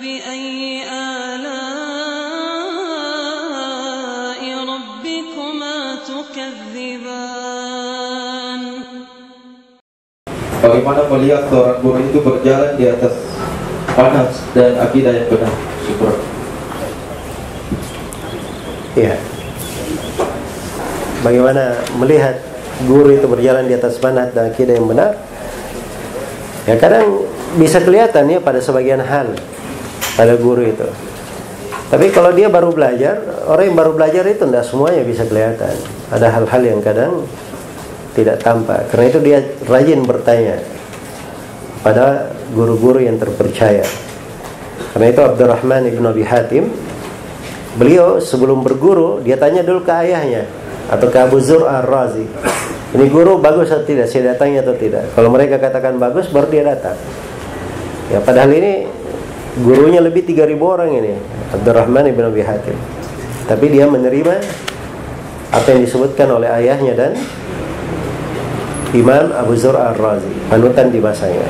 فبأي آلاء ربكما تكذبان Bagaimana melihat seorang guru itu berjalan di atas panas dan akidah yang benar? Syukur. Iya. Bagaimana melihat guru itu berjalan di atas manhaj dan akidah yang benar? Ya kadang bisa kelihatan ya pada sebagian hal pada guru itu. Tapi kalau dia baru belajar, orang yang baru belajar itu tidak semuanya bisa kelihatan. Ada hal-hal yang kadang tidak tampak. Karena itu dia rajin bertanya pada guru-guru yang terpercaya. Karena itu Abdurrahman ibn Abi Hatim beliau sebelum berguru dia tanya dulu ke ayahnya atau ke Abu Zur ar-Razi. Ini guru bagus atau tidak? Saya datangnya atau tidak? Kalau mereka katakan bagus, baru dia datang. Ya padahal ini gurunya lebih 3000 orang ini, Abdurrahman ibn Abi Hatim. Tapi dia menerima apa yang disebutkan oleh ayahnya dan Imam Abu Zur ar-Razi, panutan di masanya.